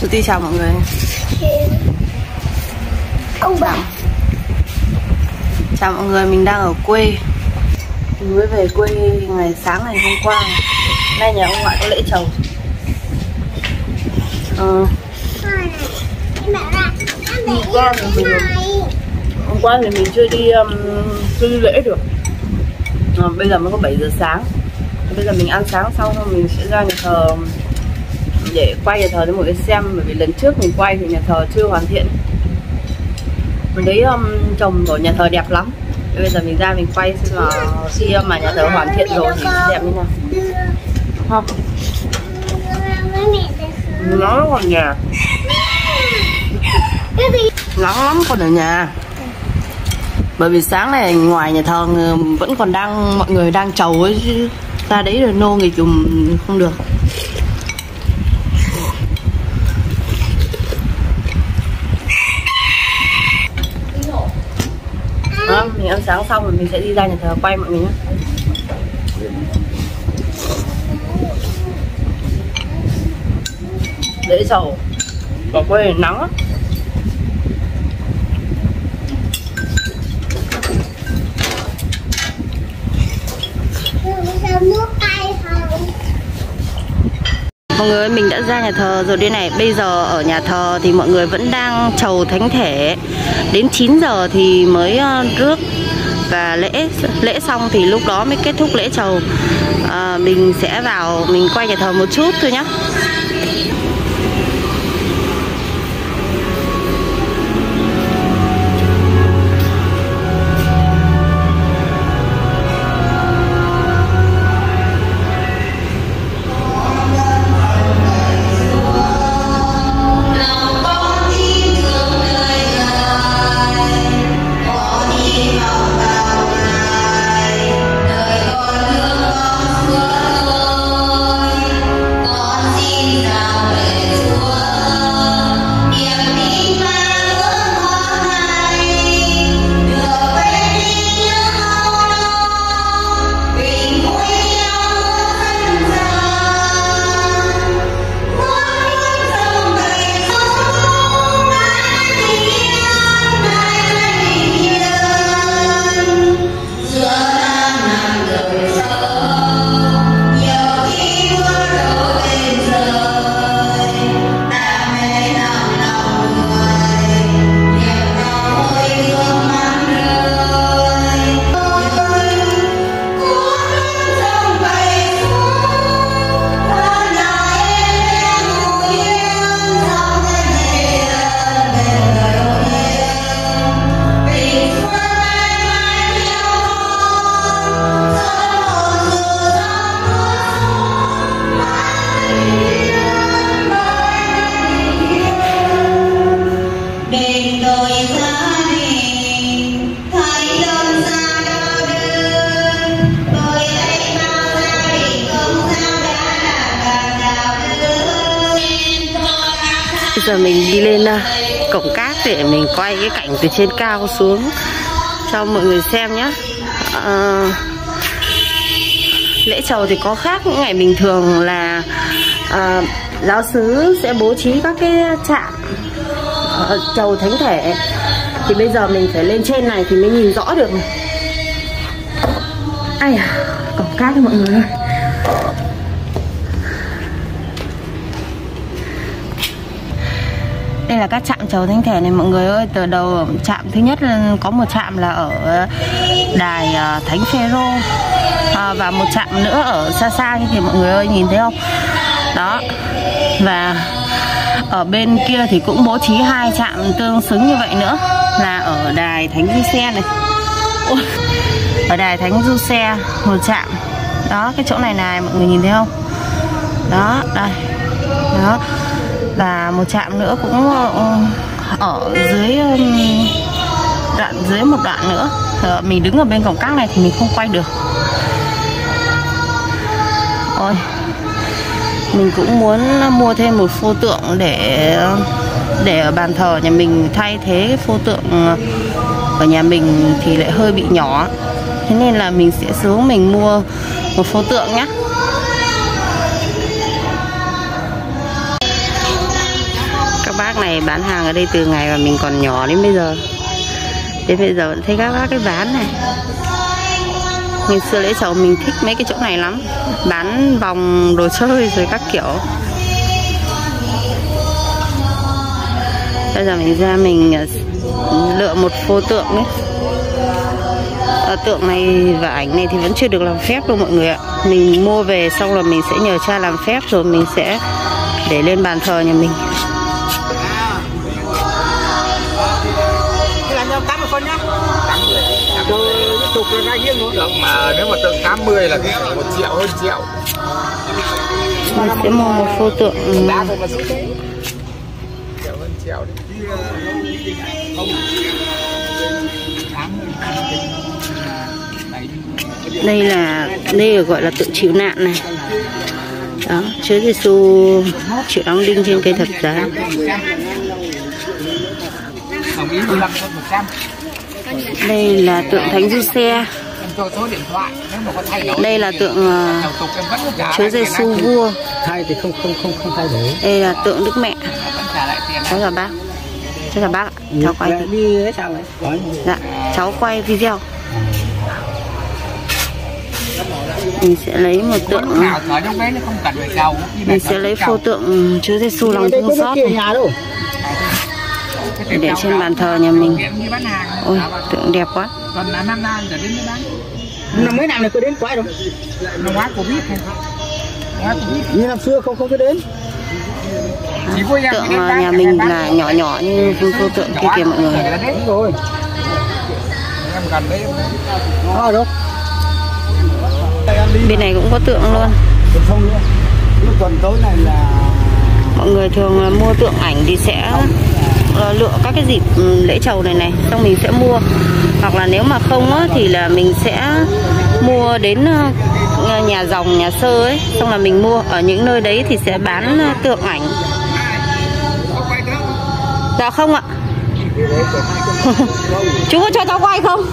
Suti chào mọi người. Ông bà Chào mọi người, mình đang ở quê. Mình mới về quê ngày sáng ngày hôm qua. Nay nhà ông ngoại có lễ chầu. Ờ, Hôm qua thì mình Hôm qua thì mình chưa đi um, chưa đi lễ được. À, Bây giờ mới có 7 giờ sáng. Bây giờ mình ăn sáng xong rồi mình sẽ ra nhà thờ để quay nhà thờ cho mọi người xem bởi vì lần trước mình quay thì nhà thờ chưa hoàn thiện. Mình thấy um, trồng của nhà thờ đẹp lắm. Bây giờ mình ra mình quay xem là khi um, mà nhà thờ hoàn thiện rồi thì đẹp như nào. Không. Nó còn nhà. Nóng lắm còn ở nhà. Bởi vì sáng này ngoài nhà thờ vẫn còn đang mọi người đang trầu ấy ra đấy rồi nô nghịch chùm không được đó, mình ăn sáng xong rồi mình sẽ đi ra nhà thờ quay mọi người nhé. Dễ sầu ở quê nắng lắm. Mọi người ơi, mình đã ra nhà thờ rồi đây này. Bây giờ ở nhà thờ thì mọi người vẫn đang chầu thánh thể. Đến 9 giờ thì mới ờ, rước và lễ lễ xong thì lúc đó mới kết thúc lễ chầu. À, Mình sẽ vào mình quay nhà thờ một chút thôi nhé giờ mình đi lên ờ, cổng cát để mình quay cái cảnh từ trên cao xuống cho mọi người xem nhé. à, ờ, lễ chầu thì có khác những ngày bình thường là à, giáo sứ sẽ bố trí các cái trạm chầu thánh thể thì bây giờ mình phải lên trên này thì mới nhìn rõ được này. ai à cổng cát cho mọi người đây là các trạm chầu thánh thể này mọi người ơi từ đầu trạm thứ nhất là có một trạm là ở đài à, thánh phêrô. À, và một trạm nữa ở xa xa như thì mọi người ơi nhìn thấy không? Đó. Và ở bên kia thì cũng bố trí hai trạm tương xứng như vậy nữa là ở đài thánh du xe này. Ôi, ở đài thánh du xe một trạm. Đó cái chỗ này này mọi người nhìn thấy không? Đó đây. Đó và một trạm nữa cũng ờ, ờ, ở dưới đoạn dưới một đoạn nữa. Ờ, mình đứng ở bên cổng cát này thì mình không quay được. Ôi, mình cũng muốn mua thêm một pho tượng để để ở bàn thờ nhà mình thay thế cái pho tượng ở nhà mình thì lại hơi bị nhỏ. Thế nên là mình sẽ xuống mình mua một pho tượng nhé này bán hàng ở đây từ ngày mà mình còn nhỏ đến bây giờ. Đến bây giờ thấy các bác cái bán này. Ngày xưa lễ chầu mình thích mấy cái chỗ này lắm. Bán vòng đồ chơi rồi các kiểu. Bây giờ mình ra mình ờ, lựa một phô tượng đấy Ờ, tượng này và ảnh này thì vẫn chưa được làm phép đâu mọi người ạ. Mình mua về xong là mình sẽ nhờ cha làm phép rồi mình sẽ để lên bàn thờ nhà mình. Chục là ra riêng nữa. Được mà nếu mà tượng 80 là cái 1 triệu hơn triệu. mình sẽ mua một phô tượng Đá thôi mà số thế. Triệu hơn triệu đi. đây là đây là gọi là tượng chịu nạn này đó Chúa Giêsu chịu đóng đinh trên cây thập giá Đồng ý 15 hơn 100. đây là tượng thánh du xe đây là tượng ờ, Chúa Giêsu vua. Thay thì không không không không thay đổi. đây là tượng Đức Mẹ. Cháu chào bác. Cháu chào bác cháu quay dạ cháu quay video. Mình sẽ lấy một tượng mình sẽ lấy phô tượng Chúa Giêsu lòng thương xót này để trên bàn thờ nhà mình ôi tượng đẹp quá năm nay giờ đến mới. Năm mấy năm này có đến quái đâu. Năm. Năm ngoái Covid. Như năm xưa không không có đến. Tượng nhà mình là nhỏ nhỏ như phô tượng kia kìa mọi người rồi. bên này cũng có tượng luôn Còn không nữa. Lúc tuần tối này là mọi người thường mua tượng ảnh thì sẽ Ờ, lựa các cái dịp ừ, lễ chầu này này xong mình sẽ mua. Hoặc là nếu mà không á, thì là mình sẽ mua đến ờ, nhà dòng nhà sơ ấy. Xong là mình mua ở những nơi đấy thì sẽ bán ờ, tượng ảnh. Dạ không ạ. Chú có cho cháu quay không?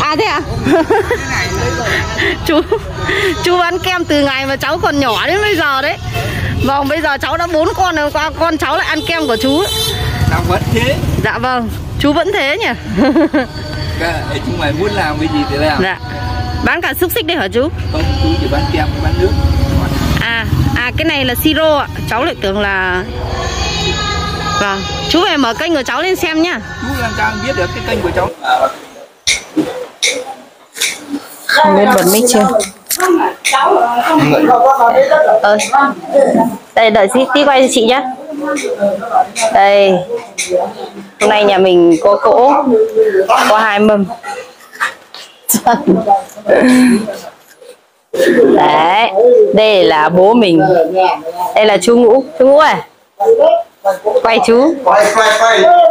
À thế à? Chú chú bán kem từ ngày mà cháu còn nhỏ đến bây giờ đấy vâng bây giờ cháu đã bốn con rồi qua con cháu lại ăn kem của chú. Tao vẫn thế. Dạ vâng chú vẫn thế nhỉ? Cả, chúng mày muốn làm cái gì thì làm. Dạ. Bán cả xúc xích đây hả chú? Không, chú chỉ bán kem bán nước. À à cái này là siro ạ. Cháu lại tưởng là vâng chú về mở kênh của cháu lên xem nhá. Chú làm sao biết được cái kênh của cháu không biết bật mic chưa? ờ. đây đợi tí, tí quay cho chị nhé đây hôm nay nhà mình có cỗ có hai mâm. Đấy đây là bố mình. Đây là chú ngũ. Chú ngũ à? Quay chú. Quay quay quay quay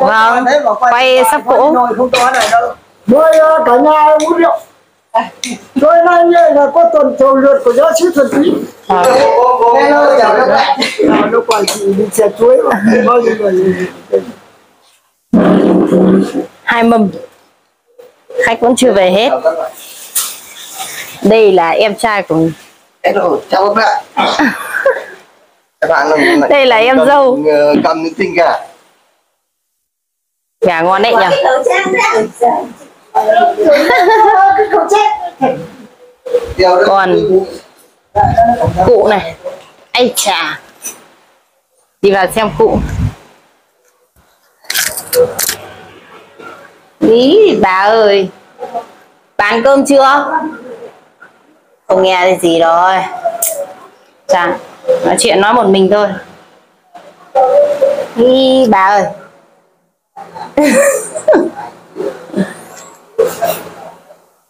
vâng quay sắp cỗ đâu rồi cả nhà uống rượu. Rồi nay như là có tuần trầu lượt của giáo sư thuần chị đi xe chuối mà. Bao nhiêu người? Hai mâm. Khách vẫn chưa về hết. Đây là em trai của mình. Hello chào các bạn Đây là em cầm- dâu. ờ, cầm những tinh gà. Gà ngon đấy nhỉ? Đó. Còn- cụ này. Anh chà. Đi vào xem cụ. Ý bà ơi. Bán cơm chưa? Không nghe gì rồi. Chà nói chuyện nói một mình thôi. Ý bà ơi.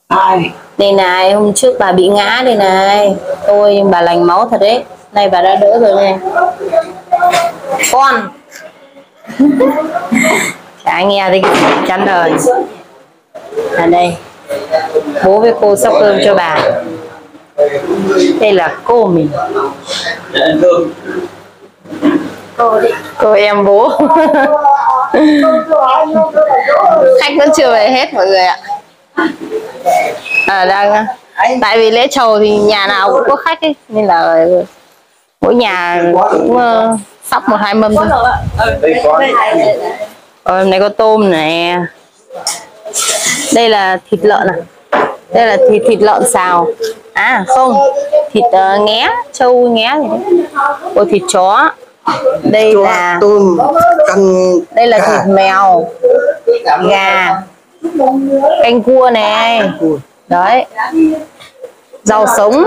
Ai? Đây này, hôm trước bà bị ngã đây này. Tôi bà lành máu thật đấy. Nay bà đã đỡ rồi này. Con. Chả nghe thì chắn đời. À đây. Bố với cô sắp cơm cho bà đây là cô mình. Cô em bố. Khách vẫn chưa về hết mọi người ạ. À, đang tại vì lễ chầu thì nhà nào cũng có khách ấy nên là mỗi nhà cũng ờ, uh, sắp một hai mâm thôi. Ờ, có hôm nay có tôm này đây là thịt lợn này đây là thịt thịt lợn xào. À không. Thịt uh, nghé trâu nghé gì đấy. Ôi, thịt chó. Đây là tôm canh đây là gà. thịt mèo gà canh cua này. Đấy. Rau sống.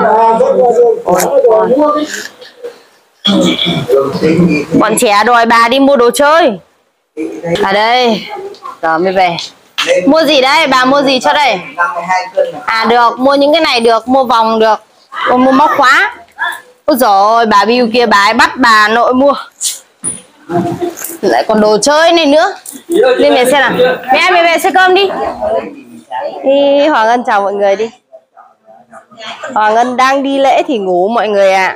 Bọn trẻ đòi bà đi mua đồ chơi. À đây. Giờ mới về mua gì đấy bà mua gì cho đây? 52 cân à được. Mua những cái này được. Mua vòng được. Còn mua móc khóa. Ôi rồi bà Bill kia bà ấy bắt bà nội mua. Lại còn đồ chơi này nữa. Lên về xem nào. Mẹ mẹ về xe cơm đi. Đi Hoàng Ngân chào mọi người đi. Hoàng Ngân đang đi lễ thì ngủ mọi người ạ.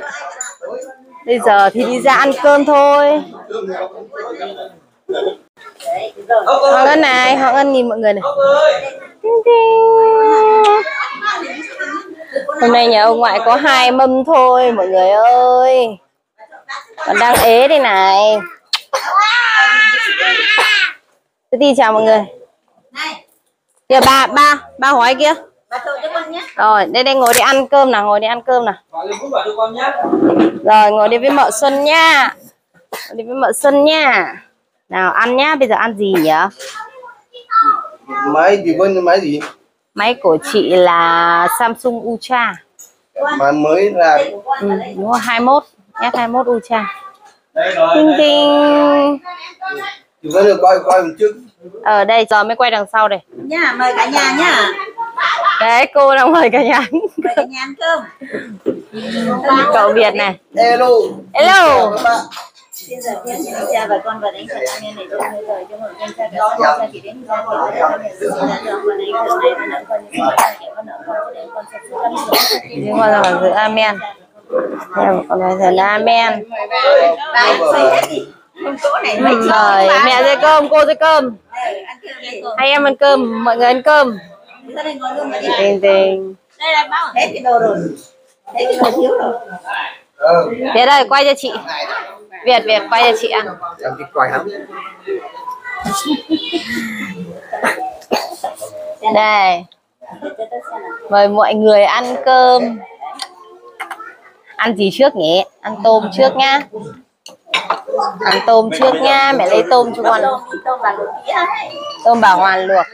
Bây giờ thì đi ra ăn cơm thôi Hoàng Ngân này Hoàng Ngân nhìn mọi người này. Ting ting. hôm nay nhà ông ngoại có hai mâm thôi mọi người ơi. Còn đang ế đây này. Thế đi chào mọi người. Kìa ba ba ba hỏi kia. Rồi đây đây ngồi đi ăn cơm nào ngồi đi ăn cơm nào. Rồi ngồi đi với mợ Xuân nha. Ngồi đi với mợ Xuân nha nào ăn nhá bây giờ ăn gì nhỉ? Máy gì quên máy gì? Máy của chị là Samsung Ultra. Mà mới ra ừ, đúng rồi 21 S21 Ultra. Tinh tinh. Chỉ có được coi coi một chút. Ở đây giờ mới quay đằng sau đây. Nha, mời cả nhà nhá. đấy cô đang mời cả nhà. Mời cả nhà ăn cơm. cậu Việt này. Hello. Hello. Các Bây giờ nhà cha và con và đánh trận an này cho bây giờ cho mọi người cha cả con cha chỉ đến ra thì con nhà xin là cho con này con này con nợ con như con con nợ con cho đến con sẽ con nhưng mà là dự amen Em còn nói là amen này mời mẹ dây cơm cô dây cơm. Ăn cơm đi. hai em ăn cơm mọi người ăn cơm. Tình tình. Đây là bao hết cái đồ rồi. Hết cái đồ thiếu rồi. Việt ơi quay cho chị Việt Việt quay cho chị ăn. Em đi quay lắm. Đây. Mời mọi người ăn cơm. Ăn gì trước nhỉ? Ăn tôm trước nhá. Ăn tôm trước nha mẹ lấy tôm cho con. Tôm bà Hoàn luộc.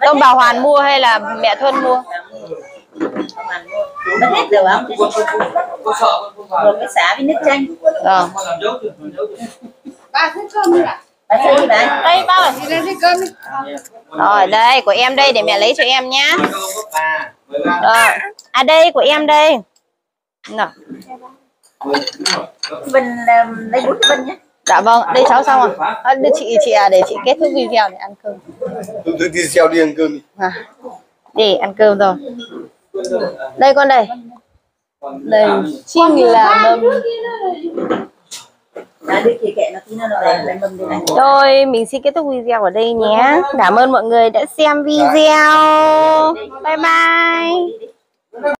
Tôm bà Hoàn mua hay là mẹ Thuân mua Mất hết rồi không? Rồi cái xả với nước chanh. rồi Bà xây đi bà. đây bao rồi đây của em đây để mẹ lấy cho em nhá rồi à đây của em đây Nào. Vinh um, lấy bút cho Vinh nhé. dạ vâng đây cháu xong rồi à, đưa chị chị à để chị kết thúc video để ăn cơm tôi tôi đi xeo đi ăn cơm đi à, đi ăn cơm rồi đây con đây. Đây chinh là này. rồi mình xin kết thúc video ở đây nhé. Cảm ơn mọi người đã xem video. Bye bye